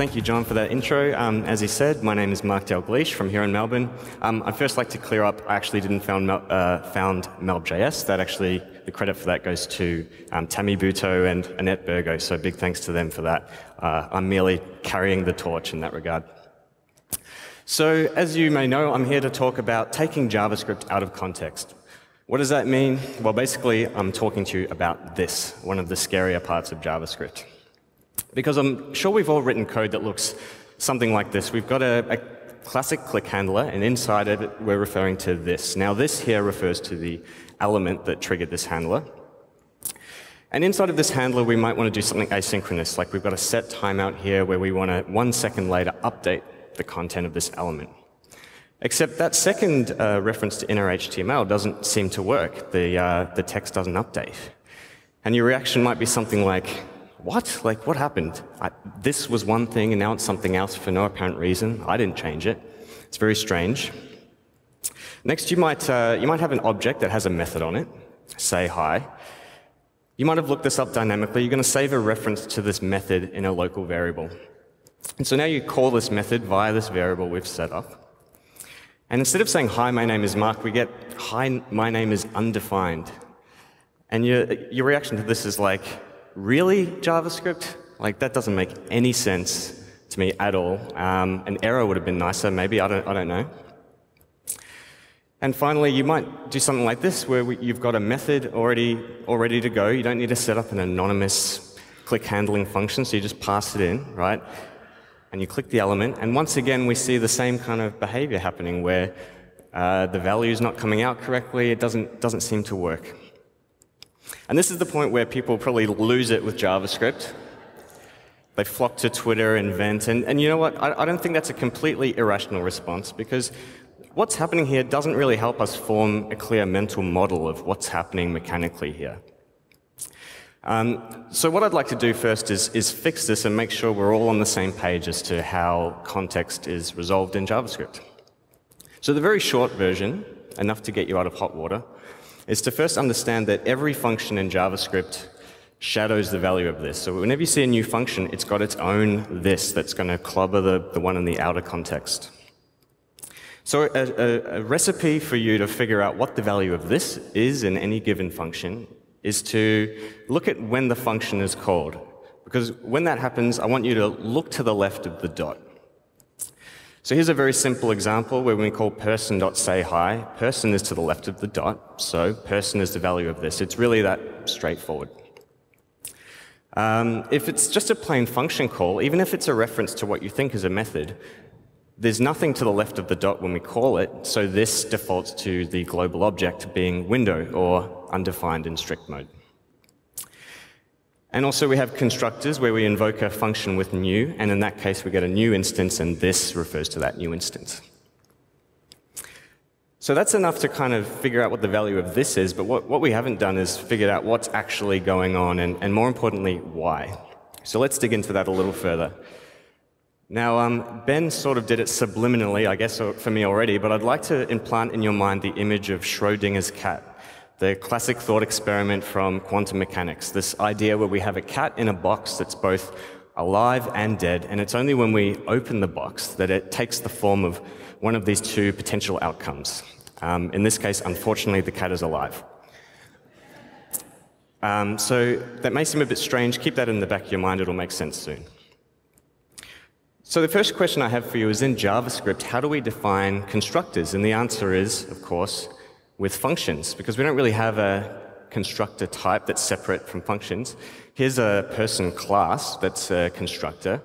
Thank you, John, for that intro. Um, as he said, my name is Mark Dalgleish from here in Melbourne. Um, I'd first like to clear up, I actually didn't found, uh, found Melb.js. That actually, the credit for that goes to um, Tammy Butow and Annette Burgo, so big thanks to them for that. Uh, I'm merely carrying the torch in that regard. So, as you may know, I'm here to talk about taking JavaScript out of context. What does that mean? Well, basically, I'm talking to you about this, one of the scarier parts of JavaScript. Because I'm sure we've all written code that looks something like this. We've got a, a classic click handler, and inside of it, we're referring to this. Now, this here refers to the element that triggered this handler. And inside of this handler, we might want to do something asynchronous, like we've got a set timeout here where we want to, one second later, update the content of this element. Except that second uh, reference to inner HTML doesn't seem to work. The, uh, the text doesn't update. And your reaction might be something like, what? Like, what happened? I, this was one thing and now it's something else for no apparent reason. I didn't change it. It's very strange. Next, you might, uh, you might have an object that has a method on it, say hi. You might have looked this up dynamically. You're going to save a reference to this method in a local variable. And so now you call this method via this variable we've set up. And instead of saying, hi, my name is Mark, we get, hi, my name is undefined. And your, your reaction to this is like, really, JavaScript? Like, that doesn't make any sense to me at all. Um, an error would have been nicer, maybe, I don't, I don't know. And finally, you might do something like this, where we, you've got a method already, all ready to go. You don't need to set up an anonymous click handling function, so you just pass it in, right? And you click the element, and once again, we see the same kind of behavior happening where uh, the value is not coming out correctly, it doesn't, doesn't seem to work. And this is the point where people probably lose it with JavaScript. They flock to Twitter and vent. And, and you know what? I, I don't think that's a completely irrational response because what's happening here doesn't really help us form a clear mental model of what's happening mechanically here. Um, so what I'd like to do first is, is fix this and make sure we're all on the same page as to how context is resolved in JavaScript. So the very short version, enough to get you out of hot water, is to first understand that every function in JavaScript shadows the value of this. So whenever you see a new function, it's got its own this that's going to clobber the, the one in the outer context. So a, a, a, recipe for you to figure out what the value of this is in any given function is to look at when the function is called. Because when that happens, I want you to look to the left of the dot. So here's a very simple example where we call person.sayHi. Person is to the left of the dot, so person is the value of this. It's really that straightforward. Um, if it's just a plain function call, even if it's a reference to what you think is a method, there's nothing to the left of the dot when we call it, so this defaults to the global object being window or undefined in strict mode. And also we have constructors where we invoke a function with new, and in that case we get a new instance, and this refers to that new instance. So that's enough to kind of figure out what the value of this is, but what, what we haven't done is figured out what's actually going on, and, and more importantly, why. So let's dig into that a little further. Now, um, Ben sort of did it subliminally, I guess, for me already, but I'd like to implant in your mind the image of Schrodinger's cat the classic thought experiment from quantum mechanics, this idea where we have a cat in a box that's both alive and dead, and it's only when we open the box that it takes the form of one of these two potential outcomes. Um, in this case, unfortunately, the cat is alive. Um, so that may seem a bit strange. Keep that in the back of your mind, it'll make sense soon. So the first question I have for you is in JavaScript, how do we define constructors? And the answer is, of course, with functions because we don't really have a constructor type that's separate from functions. Here's a person class that's a constructor.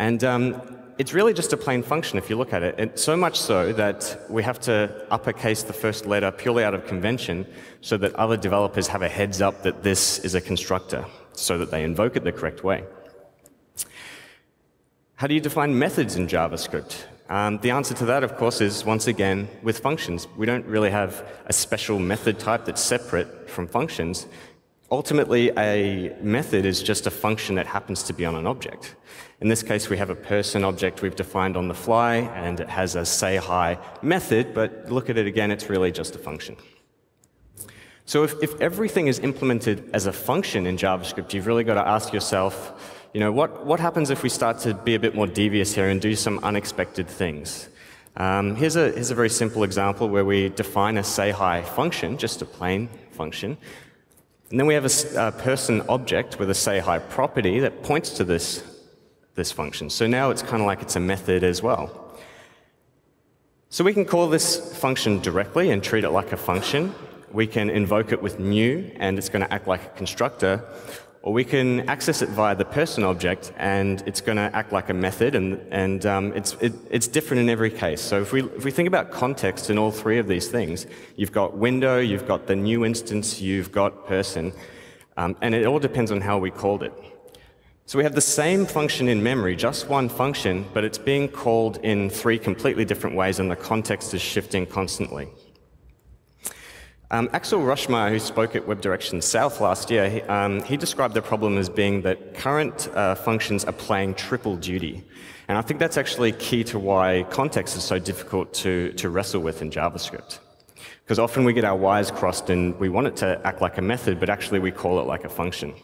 And um, it's really just a plain function if you look at it. And so much so that we have to uppercase the first letter purely out of convention so that other developers have a heads up that this is a constructor so that they invoke it the correct way. How do you define methods in JavaScript? Um, the answer to that, of course, is once again with functions. We don't really have a special method type that's separate from functions. Ultimately, a method is just a function that happens to be on an object. In this case, we have a person object we've defined on the fly, and it has a say hi method, but look at it again, it's really just a function. So if, if everything is implemented as a function in JavaScript, you've really got to ask yourself, you know, what, what happens if we start to be a bit more devious here and do some unexpected things? Um, here's, a, here's a very simple example where we define a say hi function, just a plain function. And then we have a, a person object with a say hi property that points to this, this function. So now it's kind of like it's a method as well. So we can call this function directly and treat it like a function. We can invoke it with new, and it's going to act like a constructor. Or we can access it via the person object, and it's going to act like a method, and, and um, it's, it, it's different in every case. So if we, if we think about context in all three of these things, you've got window, you've got the new instance, you've got person, um, and it all depends on how we called it. So we have the same function in memory, just one function, but it's being called in three completely different ways, and the context is shifting constantly. Um, Axel Rauschmayer, who spoke at Web Directions South last year, he, um, he described the problem as being that current uh, functions are playing triple duty. And I think that's actually key to why context is so difficult to, to wrestle with in JavaScript. Because often we get our wires crossed and we want it to act like a method, but actually we call it like a function.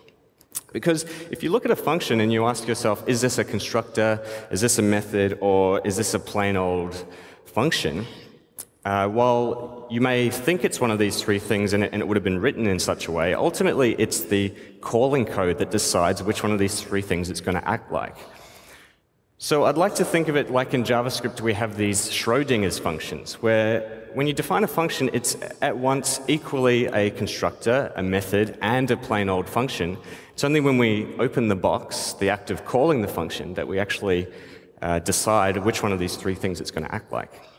Because if you look at a function and you ask yourself, is this a constructor, is this a method, or is this a plain old function? Uh, while you may think it's one of these three things and it, and it, would have been written in such a way, ultimately it's the calling code that decides which one of these three things it's going to act like. So I'd like to think of it like in JavaScript we have these Schrodinger's functions, where when you define a function, it's at once equally a constructor, a method, and a plain old function. It's only when we open the box, the act of calling the function, that we actually uh, decide which one of these three things it's going to act like.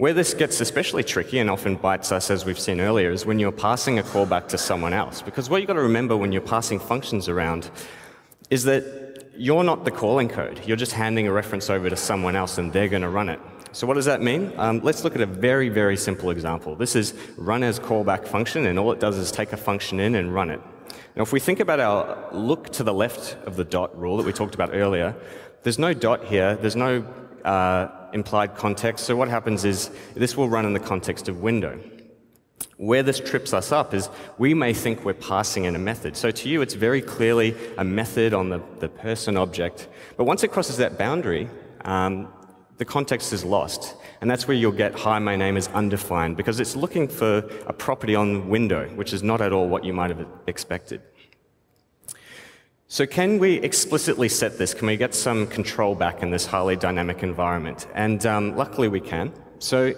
Where this gets especially tricky and often bites us, as we've seen earlier, is when you're passing a callback to someone else. Because what you've got to remember when you're passing functions around is that you're not the calling code. You're just handing a reference over to someone else and they're going to run it. So what does that mean? Um, let's look at a very, very simple example. This is run as callback function, and all it does is take a function in and run it. Now, if we think about our look to the left of the dot rule that we talked about earlier, there's no dot here, there's no uh, implied context. So what happens is this will run in the context of window. Where this trips us up is we may think we're passing in a method. So to you, it's very clearly a method on the, the person object. But once it crosses that boundary, um, the context is lost. And that's where you'll get hi, my name is undefined, because it's looking for a property on window, which is not at all what you might have expected. So can we explicitly set this? Can we get some control back in this highly dynamic environment? And um, luckily we can. So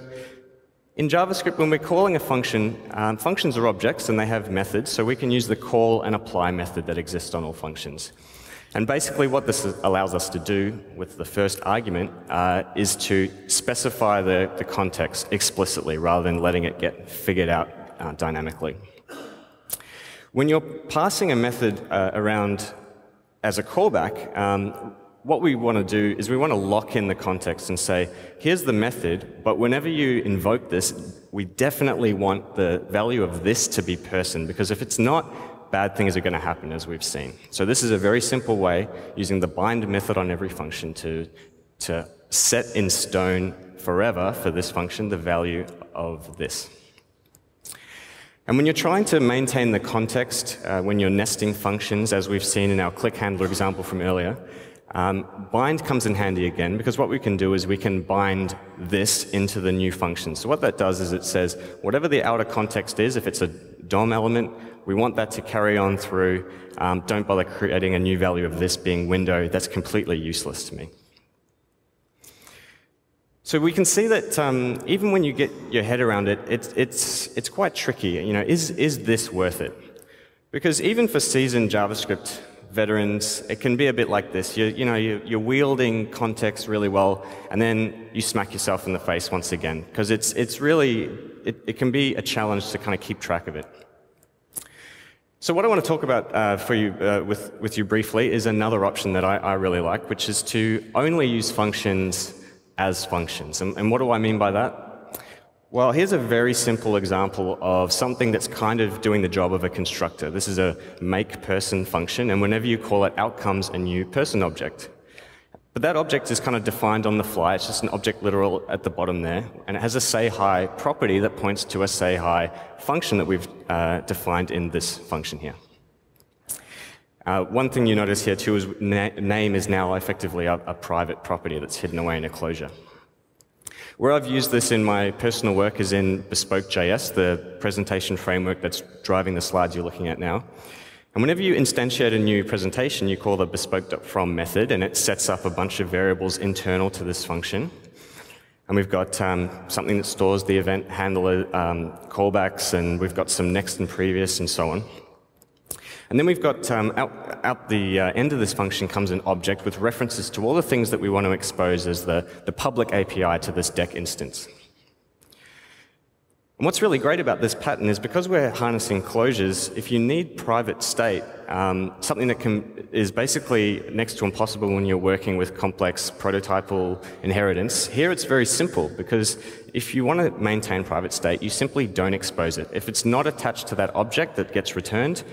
in JavaScript, when we're calling a function, um, functions are objects and they have methods, so we can use the call and apply method that exists on all functions. And basically what this allows us to do with the first argument uh, is to specify the, the, context explicitly rather than letting it get figured out uh, dynamically. When you're passing a method uh, around as a callback, um, what we want to do is we want to lock in the context and say, here's the method, but whenever you invoke this, we definitely want the value of this to be person, because if it's not, bad things are going to happen, as we've seen. So this is a very simple way, using the bind method on every function, to, to set in stone forever for this function the value of this. And when you're trying to maintain the context, uh, when you're nesting functions, as we've seen in our click handler example from earlier, um, bind comes in handy again because what we can do is we can bind this into the new function. So what that does is it says whatever the outer context is, if it's a DOM element, we want that to carry on through. Um, don't bother creating a new value of this being window. That's completely useless to me. So we can see that um, even when you get your head around it, it's, it's, it's quite tricky. You know, is, is this worth it? Because even for seasoned JavaScript veterans, it can be a bit like this. You, you know, you're, you're wielding context really well, and then you smack yourself in the face once again. Because it's, it's really, it, it can be a challenge to kind of keep track of it. So what I want to talk about uh, for you, uh, with, with you briefly is another option that I, I really like, which is to only use functions as functions. And, and what do I mean by that? Well, here's a very simple example of something that's kind of doing the job of a constructor. This is a make person function, and whenever you call it out comes a new person object. But that object is kind of defined on the fly. It's just an object literal at the bottom there, and it has a say hi property that points to a say hi function that we've uh, defined in this function here. Uh, one thing you notice here too is na name is now effectively a, a private property that's hidden away in a closure. Where I've used this in my personal work is in Bespoke.js, the presentation framework that's driving the slides you're looking at now. And whenever you instantiate a new presentation, you call the bespoke.from method, and it sets up a bunch of variables internal to this function. And we've got um, something that stores the event handler um, callbacks, and we've got some next and previous and so on. And then we've got um, out, out, the uh, end of this function comes an object with references to all the things that we want to expose as the, the public API to this deck instance. And what's really great about this pattern is because we're harnessing closures, if you need private state, um, something that can, is basically next to impossible when you're working with complex prototypal inheritance, here it's very simple because if you want to maintain private state, you simply don't expose it. If it's not attached to that object that gets returned,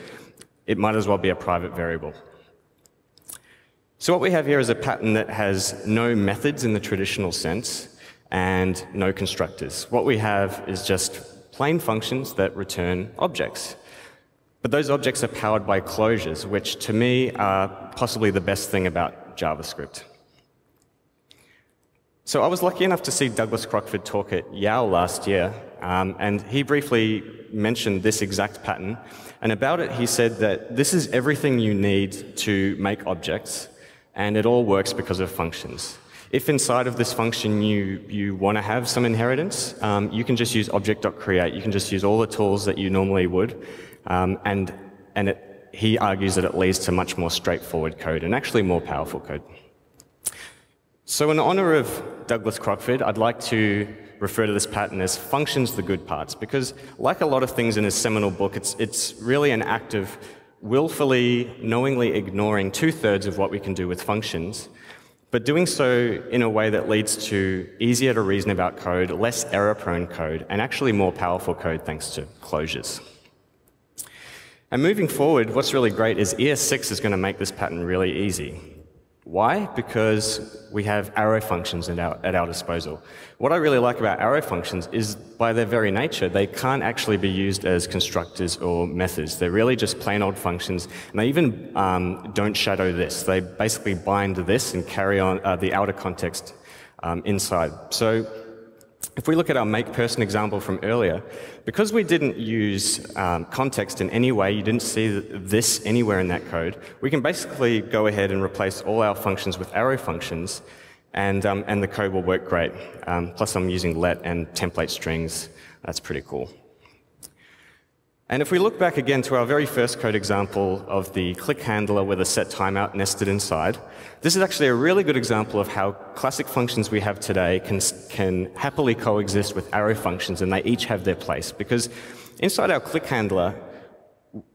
it might as well be a private variable. So what we have here is a pattern that has no methods in the traditional sense and no constructors. What we have is just plain functions that return objects. But those objects are powered by closures, which to me are possibly the best thing about JavaScript. So I was lucky enough to see Douglas Crockford talk at YOW! last year, um, and he briefly mentioned this exact pattern. And about it, he said that this is everything you need to make objects, and it all works because of functions. If inside of this function you, you want to have some inheritance, um, you can just use object.create. You can just use all the tools that you normally would, um, and, and it, he argues that it leads to much more straightforward code and actually more powerful code. So in honor of Douglas Crockford, I'd like to refer to this pattern as functions the good parts, because like a lot of things in his seminal book, it's, it's really an act of willfully, knowingly ignoring two-thirds of what we can do with functions, but doing so in a way that leads to easier to reason about code, less error-prone code, and actually more powerful code thanks to closures. And moving forward, what's really great is ES6 is going to make this pattern really easy. Why? Because we have arrow functions at our, at our, disposal. What I really like about arrow functions is by their very nature, they can't actually be used as constructors or methods. They're really just plain old functions, and they even um, don't shadow this. They basically bind this and carry on uh, the outer context um, inside. So if we look at our make person example from earlier, because we didn't use um, context in any way, you didn't see this anywhere in that code, we can basically go ahead and replace all our functions with arrow functions, and, um, and the code will work great. Um, plus I'm using let and template strings. That's pretty cool. And if we look back again to our very first code example of the click handler with a set timeout nested inside, this is actually a really good example of how classic functions we have today can, can happily coexist with arrow functions and they each have their place. Because inside our click handler,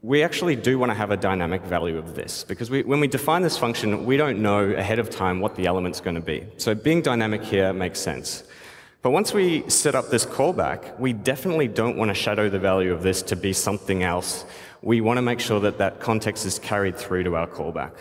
we actually do want to have a dynamic value of this. Because we, when we define this function, we don't know ahead of time what the element's going to be. So being dynamic here makes sense. But once we set up this callback, we definitely don't want to shadow the value of this to be something else. We want to make sure that that context is carried through to our callback.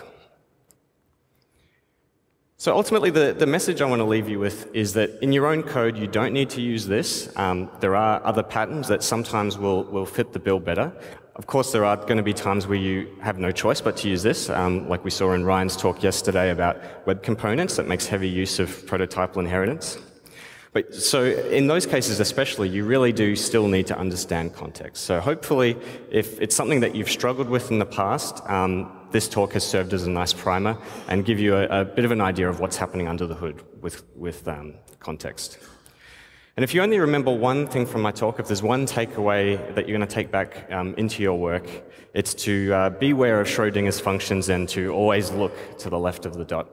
So ultimately, the, the message I want to leave you with is that in your own code, you don't need to use this. Um, there are other patterns that sometimes will, will fit the bill better. Of course, there are going to be times where you have no choice but to use this, um, like we saw in Ryan's talk yesterday about web components that makes heavy use of prototypal inheritance. But so in those cases especially, you really do still need to understand context. So hopefully, if it's something that you've struggled with in the past, um, this talk has served as a nice primer and give you a, a, bit of an idea of what's happening under the hood with, with um, context. And if you only remember one thing from my talk, if there's one takeaway that you're going to take back um, into your work, it's to uh, beware of Schrodinger's functions and to always look to the left of the dot.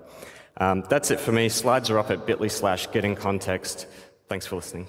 Um, that's it for me. Slides are up at bit.ly slash getting context. Thanks for listening.